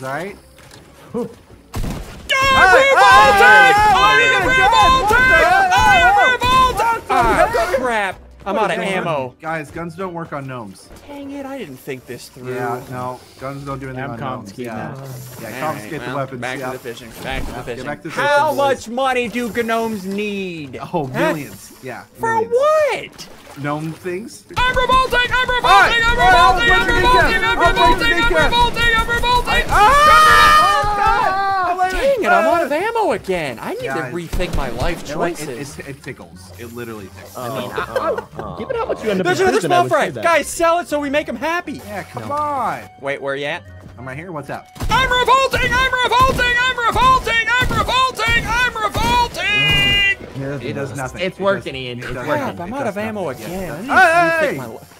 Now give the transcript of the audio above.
right? Ah, crap. I'm out of Hey, ammo. Guys, guns don't work on gnomes. Dang it, I didn't think this through. Yeah, no, guns don't do anything I'm on gnomes. Yeah, that. yeah, right, confiscate the weapons. Back yeah. to the fishing. Back to the Get fishing. back to How fishing, much money do gnomes need? Oh, Huh? millions. Yeah. For millions. what? Gnome things? I'm revolting! I'm revolting! I'm revolting! I'm revolting! I'm out of ammo again. I need Yeah, to rethink my life It, choices. it, it, it tickles. It literally tickles. Oh. I mean, I, oh. I, oh. given how much you end up There's another prison, I small fry. Guys, sell it so we make them happy. yeah, come on. Wait, where you at? I'm right here. What's up? I'm revolting! I'm revolting! I'm revolting! I'm revolting! I'm revolting! It does nothing. It's It working, does- Ian. It's does working. Crap. I'm out of does ammo nothing. again. I need it to rethink Hey! my life.